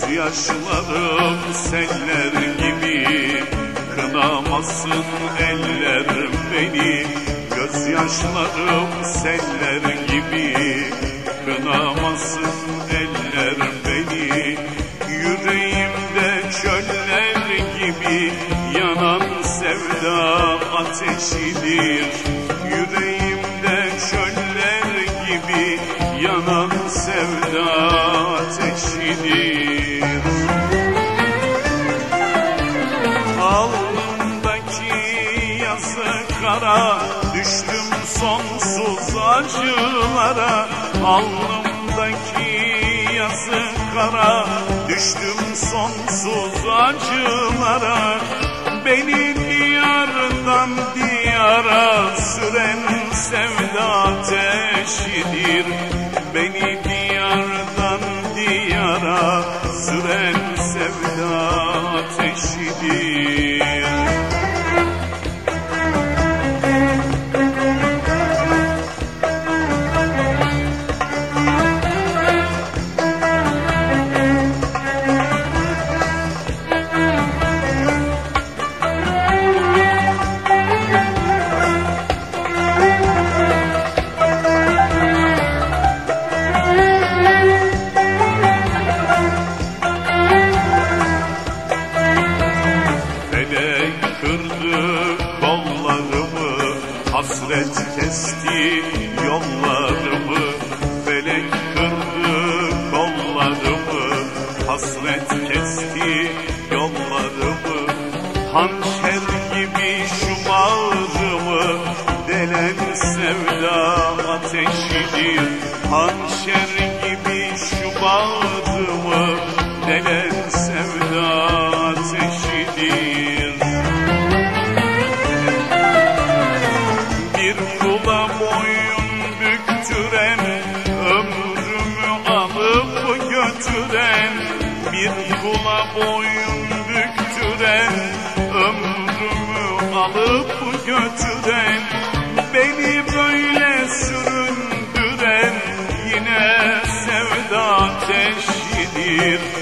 Gözyaşlarım seller gibi Kınamasın eller beni. Gözyaşlarım seller gibi Kınamasın eller beni. Yüreğimde çöller gibi Yanan sevda ateşidir sonsuz acılara Alnımdaki yazı kara. Düştüm sonsuz acılara Beni diyardan diyara süren sevda ateşidir. Beni diyardan diyara süren sevda ateşidir kesti yollarımı Felek kırdı kollarımı Hasret kesti yollarımı. Hançer gibi şu bağrımı Delen sevda ateşidir Hançer gibi şu bağrımı Delen sevda ateşidir boyun büktüren Ömrümü alıp götüren Beni böyle süründüren Yine sevda teşhidir